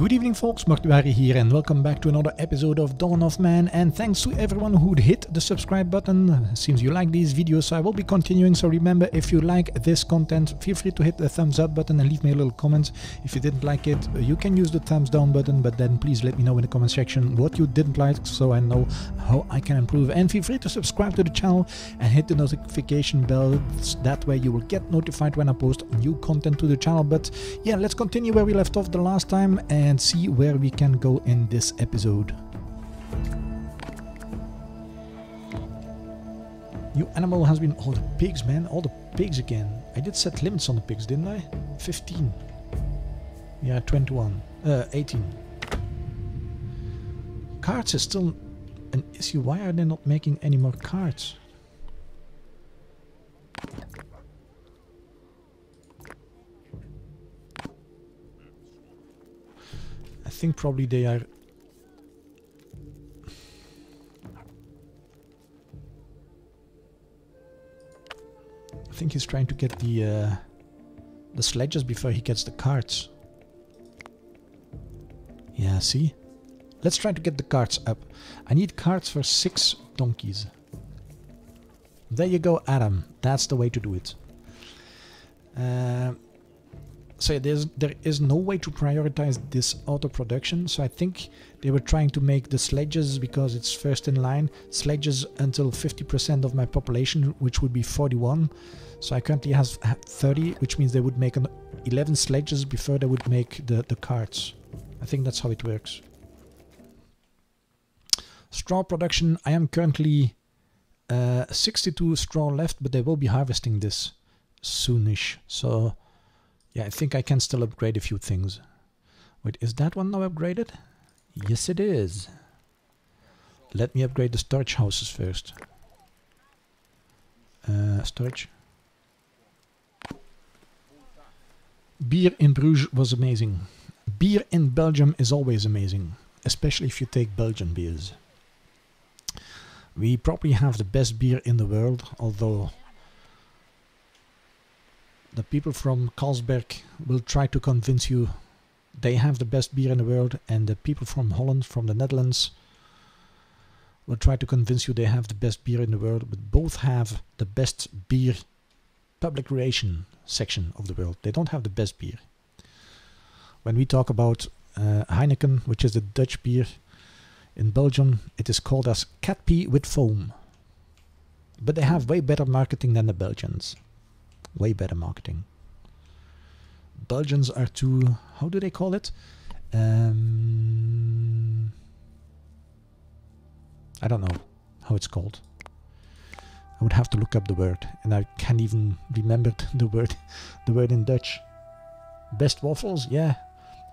Good evening folks, Mortuari here and welcome back to another episode of Dawn of Man. And thanks to everyone who hit the subscribe button. Seems you like these videos so I will be continuing. So remember if you like this content feel free to hit the thumbs up button and leave me a little comment. If you didn't like it you can use the thumbs down button but then please let me know in the comment section what you didn't like so I know how I can improve. And feel free to subscribe to the channel and hit the notification bell. That way you will get notified when I post new content to the channel. But yeah let's continue where we left off the last time and see where we can go in this episode. New animal has been... all the pigs, man. All the pigs again. I did set limits on the pigs, didn't I? 15. Yeah, 21. Uh, 18. Cards is still an issue. Why are they not making any more cards? Think probably they are... I think he's trying to get the uh, the sledges before he gets the carts. Yeah, see? Let's try to get the carts up. I need carts for six donkeys. There you go, Adam. That's the way to do it. Uh, so there's there is no way to prioritize this auto production. So i think they were trying to make the sledges because it's first in line sledges until 50% of my population which would be 41 so i currently have 30 which means they would make an 11 sledges before they would make the the carts. I think that's how it works. Straw production i am currently uh, 62 straw left but they will be harvesting this soonish. So yeah, I think I can still upgrade a few things. Wait, is that one now upgraded? Yes, it is. Let me upgrade the storage houses first. Uh, storage. Beer in Bruges was amazing. Beer in Belgium is always amazing, especially if you take Belgian beers. We probably have the best beer in the world, although the people from Carlsberg will try to convince you they have the best beer in the world and the people from Holland, from the Netherlands will try to convince you they have the best beer in the world, but both have the best beer public relation section of the world. They don't have the best beer. When we talk about uh, Heineken, which is the Dutch beer in Belgium, it is called as cat pee with foam. But they have way better marketing than the Belgians. Way better marketing. Belgians are too, how do they call it? Um, I don't know how it's called. I would have to look up the word, and I can't even remember the word, the word in Dutch. Best waffles, yeah.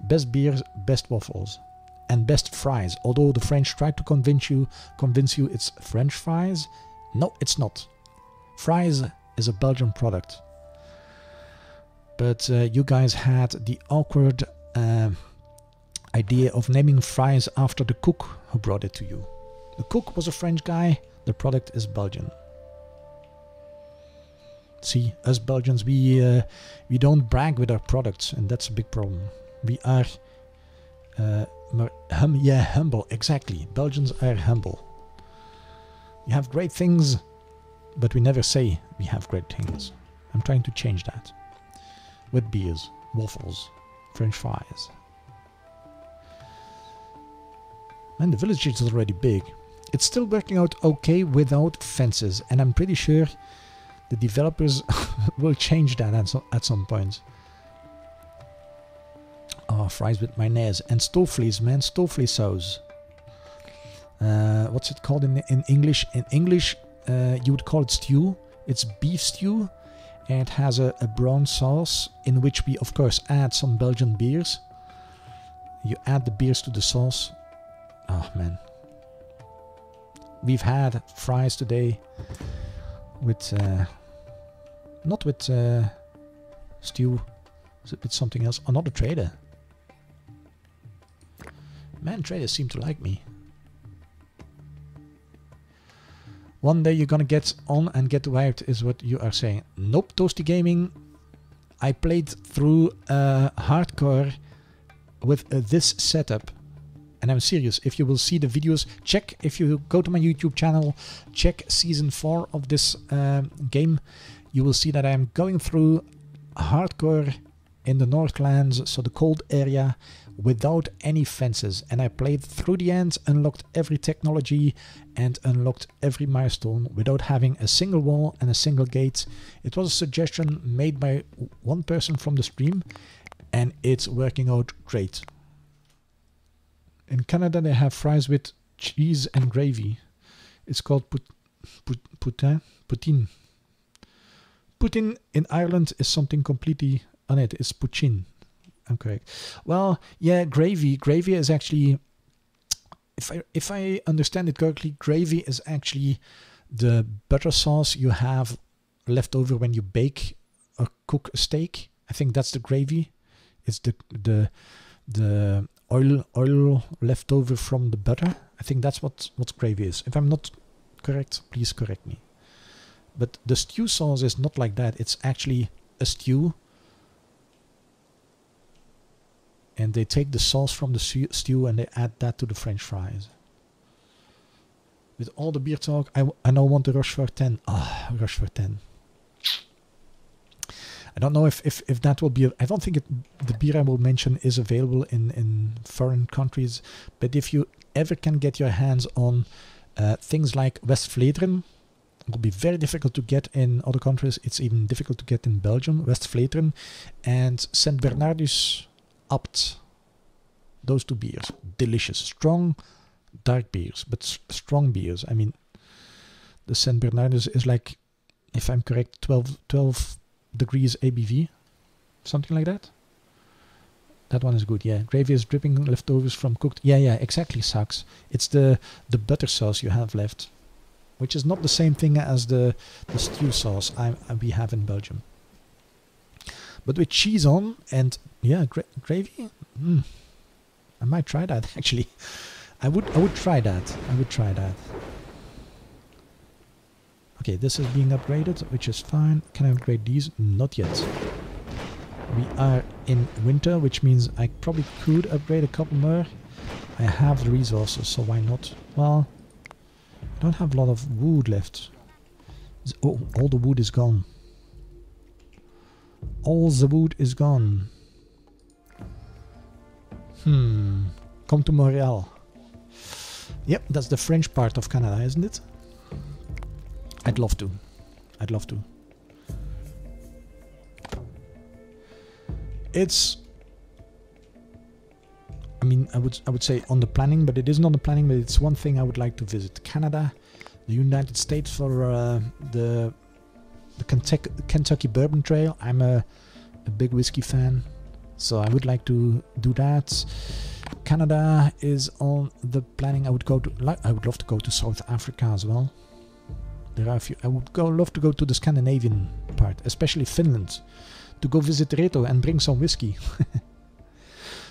Best beers, best waffles, and best fries. Although the French tried to convince you, convince you it's French fries. No, it's not. Fries is a Belgian product but uh, you guys had the awkward uh, idea of naming fries after the cook who brought it to you. The cook was a French guy, the product is Belgian. See, us Belgians, we uh, we don't brag with our products, and that's a big problem. We are, uh, hum yeah, humble. Exactly, Belgians are humble. We have great things, but we never say we have great things. I'm trying to change that with beers, waffles, french fries. And the village is already big. It's still working out okay without fences, and I'm pretty sure the developers will change that at, so, at some point. Oh, fries with mayonnaise and stofvlees, man, stofvlees sauce. Uh, what's it called in in English? In English, uh, you would call it stew. It's beef stew, it has a, a brown sauce in which we of course add some Belgian beers. You add the beers to the sauce. Oh man. We've had fries today with uh, not with uh, stew, with something else. Another trader. Man, traders seem to like me. One day you're gonna get on and get wiped is what you are saying. Nope, Toasty Gaming. I played through uh, hardcore with uh, this setup, and I'm serious, if you will see the videos, check, if you go to my YouTube channel, check season 4 of this uh, game, you will see that I'm going through hardcore in the Northlands, so the cold area, without any fences. And I played through the end, unlocked every technology, and unlocked every milestone without having a single wall and a single gate. It was a suggestion made by one person from the stream, and it's working out great. In Canada, they have fries with cheese and gravy. It's called put, put, putin, poutine. Putin in Ireland is something completely on it. It's poutine. I'm correct. Well, yeah, gravy. Gravy is actually, if I if I understand it correctly, gravy is actually the butter sauce you have left over when you bake or cook a steak. I think that's the gravy. It's the the the oil oil left over from the butter. I think that's what what gravy is. If I'm not correct, please correct me. But the stew sauce is not like that. It's actually a stew and they take the sauce from the stew and they add that to the french fries. With all the beer talk, I, I now want the Rochefort 10. Ah, Rochefort 10. I don't know if, if, if that will be... I don't think it, the beer I will mention is available in, in foreign countries. But if you ever can get your hands on uh, things like West it will be very difficult to get in other countries. It's even difficult to get in Belgium, West. And St. Bernardus Abt. Those two beers. Delicious. Strong, dark beers, but strong beers. I mean, the St. Bernardus is like, if I'm correct, 12, 12 degrees ABV. Something like that. That one is good, yeah. Gravy is dripping leftovers from cooked. Yeah, yeah, exactly, sucks. It's the, the butter sauce you have left, which is not the same thing as the, the stew sauce I, I we have in Belgium. But with cheese on and yeah, gra gravy. Mm. I might try that actually. I would I would try that. I would try that. Okay, this is being upgraded, which is fine. Can I upgrade these? Not yet. We are in winter, which means I probably could upgrade a couple more. I have the resources, so why not? Well, I don't have a lot of wood left. Oh, all the wood is gone. All the wood is gone. Hmm. Come to Montreal. Yep, that's the French part of Canada, isn't it? I'd love to. I'd love to. It's I mean, I would I would say on the planning, but it isn't on the planning. But it's one thing I would like to visit: Canada, the United States for uh, the the Kentucky, Bourbon Trail. I'm a, a big whiskey fan, so I would like to do that. Canada is on the planning. I would go to. I would love to go to South Africa as well. There are a few. I would go love to go to the Scandinavian part, especially Finland, to go visit Reto and bring some whiskey.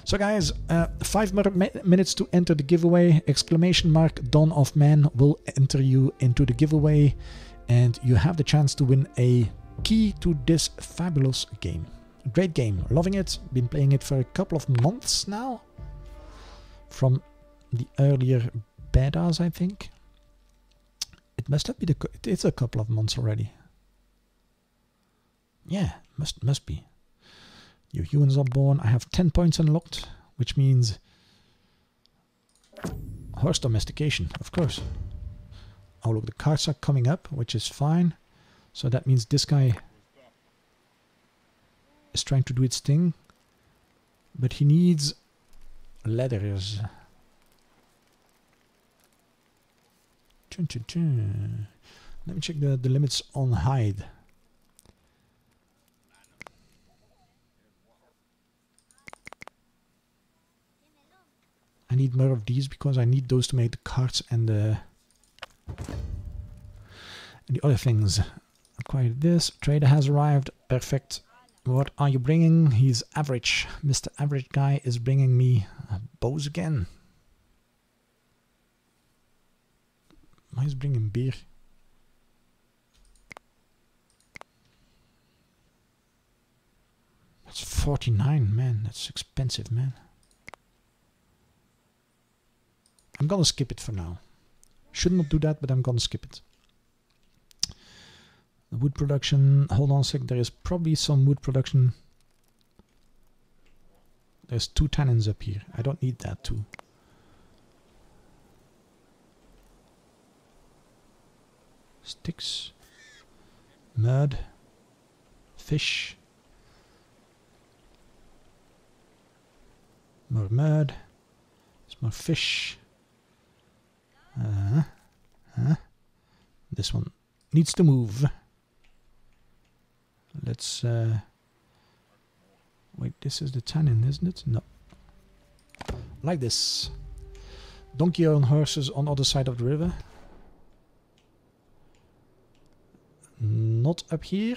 So guys, uh, five minutes to enter the giveaway. Exclamation mark Dawn of Man will enter you into the giveaway and you have the chance to win a key to this fabulous game. Great game, loving it, been playing it for a couple of months now. From the earlier betas, I think. It must have been, a, it's a couple of months already. Yeah, must must be. Your humans are born. I have 10 points unlocked, which means horse domestication, of course. Oh look, the cards are coming up, which is fine. So that means this guy is trying to do its thing. But he needs chun. Let me check the, the limits on hide. I need more of these because I need those to make the cards and the and the other things. Acquired this. Trader has arrived. Perfect. What are you bringing? He's average. Mr. Average Guy is bringing me bows again. He's bringing beer. That's 49, man. That's expensive, man. I'm gonna skip it for now. Should not do that, but I'm gonna skip it. The wood production, hold on a sec, there is probably some wood production. There's two tannins up here. I don't need that too. Sticks, mud, fish, more mud, there's more fish. Uh, huh? This one needs to move. Let's uh, wait. This is the tannin, isn't it? No. Like this. Donkey on horses on other side of the river. Not up here.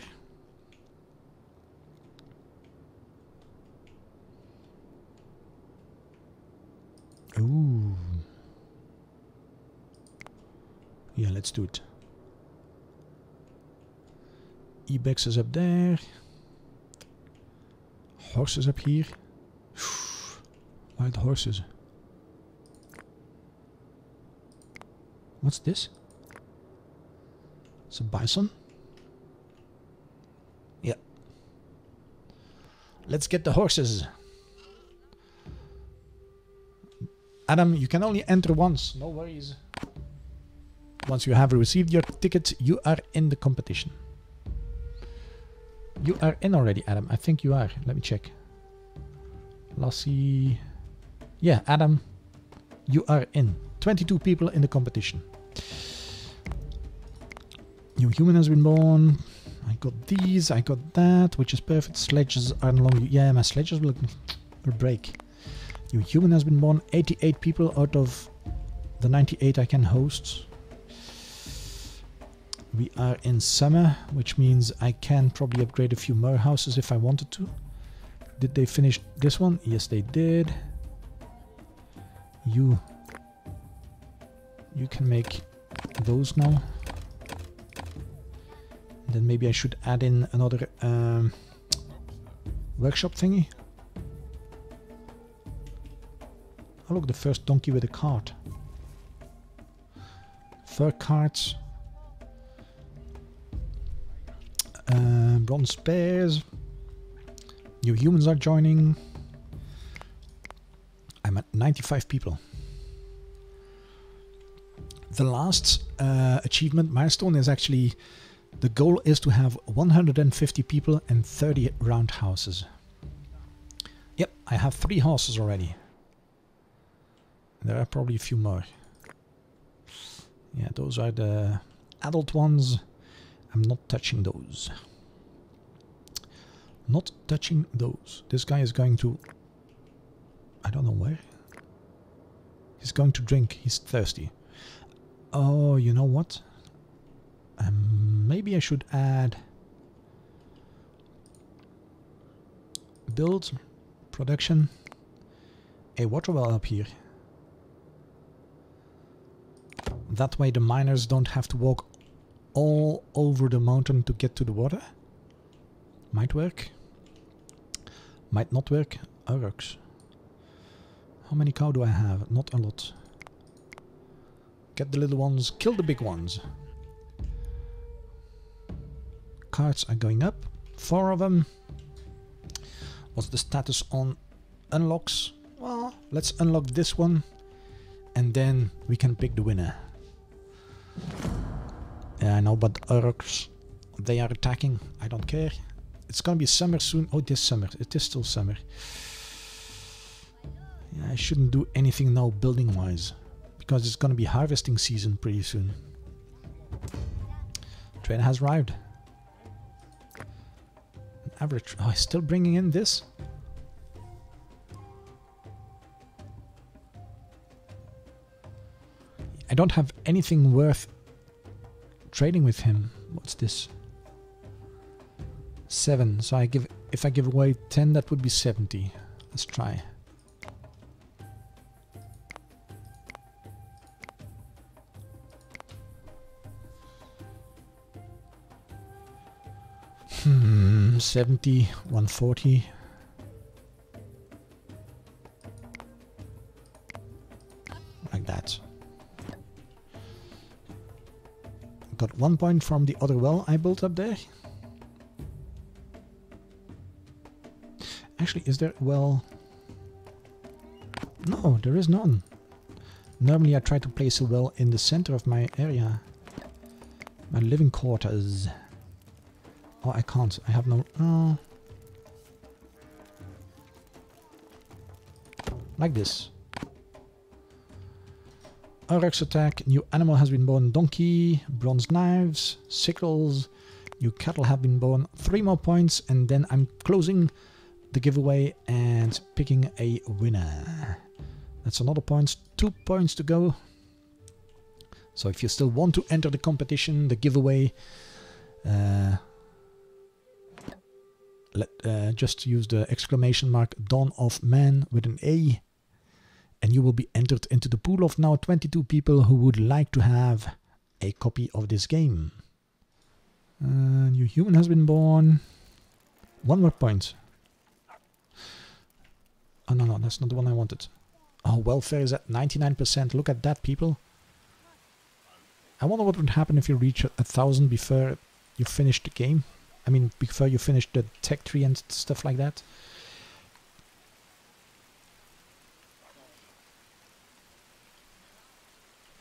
Ooh. Yeah, let's do it. Ibex is up there. Horses up here. Wild horses. What's this? It's a bison? Yeah. Let's get the horses. Adam, you can only enter once. No worries. Once you have received your tickets, you are in the competition. You are in already, Adam. I think you are. Let me check. Lassie. Yeah, Adam. You are in. 22 people in the competition. New human has been born. I got these. I got that, which is perfect. Sledges are no longer... Yeah, my sledges will, will break. New human has been born. 88 people out of the 98 I can host. We are in summer, which means I can probably upgrade a few more houses if I wanted to. Did they finish this one? Yes, they did. You... You can make those now. Then maybe I should add in another um, workshop thingy. Oh look, the first donkey with a cart. Fur carts. Uh, bronze bears. New humans are joining. I'm at 95 people. The last uh, achievement milestone is actually the goal is to have 150 people and 30 roundhouses. Yep, I have three horses already. There are probably a few more. Yeah, those are the adult ones. I'm not touching those. Not touching those. This guy is going to... I don't know where. He's going to drink. He's thirsty. Oh, you know what? Um, maybe I should add... Build, production, a water well up here. That way the miners don't have to walk all over the mountain to get to the water. Might work. Might not work. Aurochs. How many cow do I have? Not a lot. Get the little ones, kill the big ones. Cards are going up. Four of them. What's the status on unlocks? Well, let's unlock this one. And then we can pick the winner. Yeah, I know, but Aurochs, they are attacking. I don't care. It's gonna be summer soon. Oh, this summer. It is still summer. Yeah, I shouldn't do anything now building-wise. Because it's gonna be harvesting season pretty soon. Train has arrived. Average. Oh, he's still bringing in this? I don't have anything worth trading with him. What's this? 7. So I give if I give away 10 that would be 70. Let's try. Hmm, 70, 140. One point from the other well I built up there. Actually, is there well? No, there is none. Normally I try to place a well in the center of my area. My living quarters. Oh, I can't. I have no... Like this. Aurochs attack. New animal has been born. Donkey. Bronze knives. Sickles. New cattle have been born. Three more points and then I'm closing the giveaway and picking a winner. That's another point. Two points to go. So if you still want to enter the competition, the giveaway, uh, let, uh, just use the exclamation mark Dawn of Man with an A and you will be entered into the pool of now 22 people who would like to have a copy of this game. New human has been born. One more point. Oh no, no, that's not the one I wanted. Oh, welfare is at 99%. Look at that, people. I wonder what would happen if you reach a thousand before you finish the game. I mean, before you finish the tech tree and stuff like that.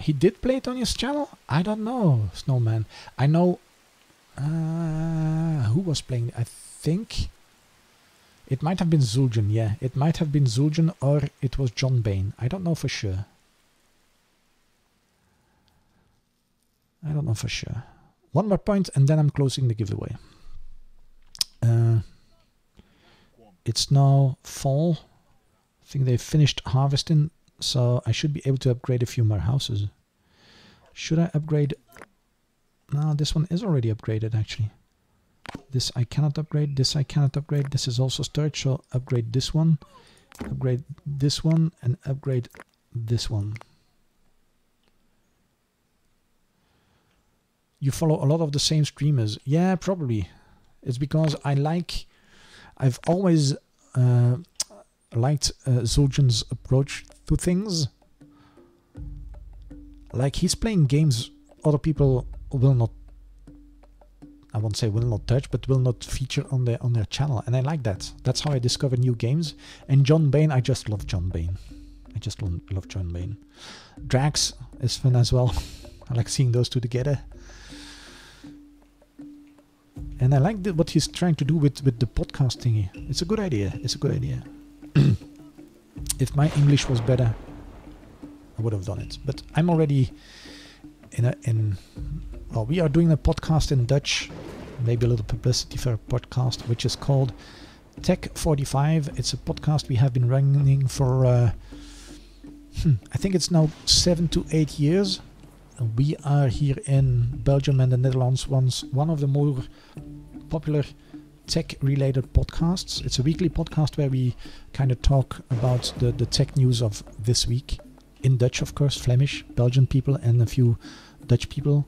He did play it on his channel? I don't know, Snowman. I know... Uh, who was playing? I think... It might have been Zul'jin, yeah. It might have been Zul'jin or it was John Bain. I don't know for sure. I don't know for sure. One more point and then I'm closing the giveaway. Uh, it's now fall. I think they finished harvesting, so I should be able to upgrade a few more houses. Should I upgrade? No, this one is already upgraded actually. This I cannot upgrade, this I cannot upgrade, this is also storage, so upgrade this one, upgrade this one, and upgrade this one. You follow a lot of the same streamers. Yeah, probably. It's because I like, I've always uh, liked uh, approach to things. Like he's playing games other people will not I won't say will not touch, but will not feature on their on their channel, and I like that. That's how I discover new games. And John Bain, I just love John Bain. I just love John Bain. Drax is fun as well. I like seeing those two together. And I like the, what he's trying to do with, with the podcast thingy. It's a good idea. It's a good idea. if my English was better, I would have done it. But I'm already in a in well, we are doing a podcast in Dutch, maybe a little publicity for a podcast, which is called Tech 45. It's a podcast we have been running for, uh, hmm, I think it's now seven to eight years. We are here in Belgium and the Netherlands, once one of the more popular tech related podcasts. It's a weekly podcast where we kind of talk about the, the tech news of this week in Dutch, of course, Flemish, Belgian people, and a few Dutch people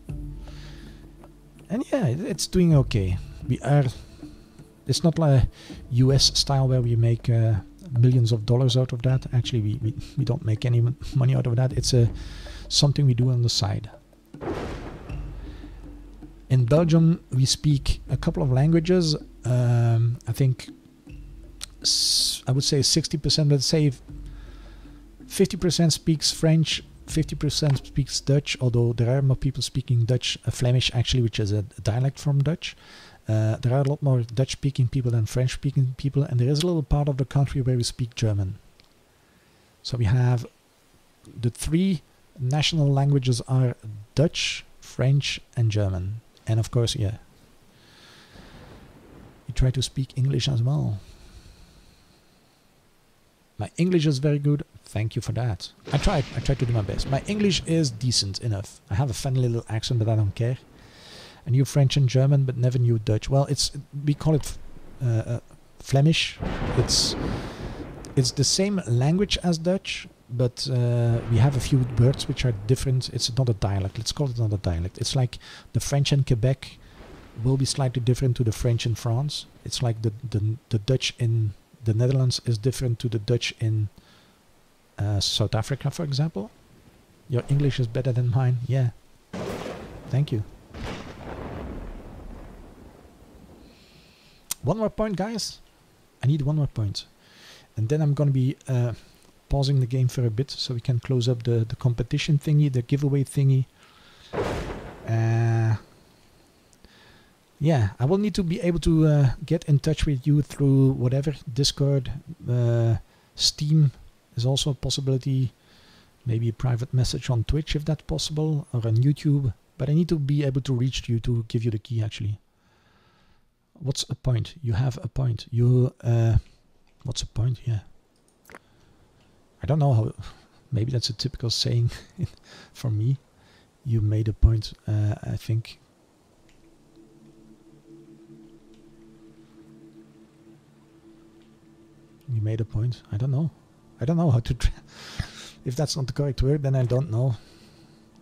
and yeah, it's doing okay. We are. It's not like U.S. style where we make uh, millions of dollars out of that. Actually, we, we, we don't make any money out of that. It's a something we do on the side. In Belgium, we speak a couple of languages. Um, I think I would say 60%, let's say 50% speaks French, 50% speaks Dutch, although there are more people speaking Dutch, uh, Flemish actually, which is a dialect from Dutch. Uh, there are a lot more Dutch speaking people than French speaking people, and there is a little part of the country where we speak German. So we have the three national languages are Dutch, French, and German. And of course, yeah, we try to speak English as well. My English is very good. Thank you for that. I tried. I tried to do my best. My English is decent enough. I have a funny little accent, but I don't care. I knew French and German, but never knew Dutch. Well, it's we call it uh, uh, Flemish. It's it's the same language as Dutch, but uh, we have a few words which are different. It's not a dialect. Let's call it not a dialect. It's like the French in Quebec will be slightly different to the French in France. It's like the the, the Dutch in the Netherlands is different to the Dutch in uh, South Africa, for example. Your English is better than mine. Yeah. Thank you. One more point, guys. I need one more point. And then I'm going to be uh, pausing the game for a bit so we can close up the, the competition thingy, the giveaway thingy. Uh, yeah, I will need to be able to uh, get in touch with you through whatever Discord, uh, Steam is also a possibility. Maybe a private message on Twitch if that's possible, or on YouTube. But I need to be able to reach you to give you the key actually. What's a point? You have a point. You, uh, what's a point? Yeah. I don't know how, maybe that's a typical saying for me. You made a point, uh, I think. You made a point. I don't know. I don't know how to. if that's not the correct word, then I don't know.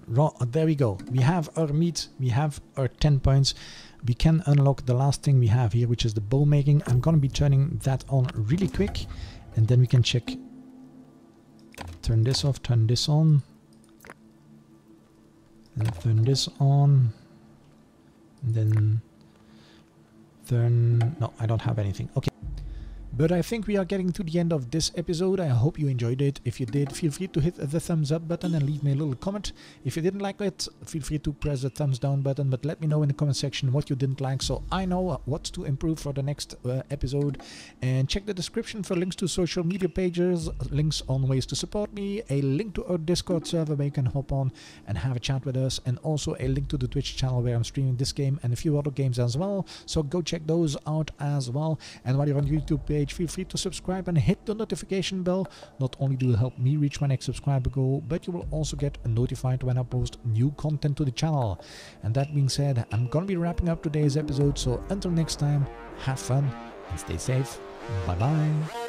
Raw, uh, there we go. We have our meat. We have our 10 points. We can unlock the last thing we have here, which is the bow making. I'm going to be turning that on really quick. And then we can check. Turn this off, turn this on. And turn this on. And then turn... No, I don't have anything. Okay. But I think we are getting to the end of this episode. I hope you enjoyed it. If you did, feel free to hit the thumbs up button and leave me a little comment. If you didn't like it, feel free to press the thumbs down button, but let me know in the comment section what you didn't like so I know what to improve for the next uh, episode. And check the description for links to social media pages, links on ways to support me, a link to our Discord server where you can hop on and have a chat with us, and also a link to the Twitch channel where I'm streaming this game and a few other games as well. So go check those out as well. And while you're on YouTube page, page, feel free to subscribe and hit the notification bell. Not only do you help me reach my next subscriber goal, but you will also get notified when I post new content to the channel. And that being said, I'm gonna be wrapping up today's episode, so until next time, have fun and stay safe. Bye bye.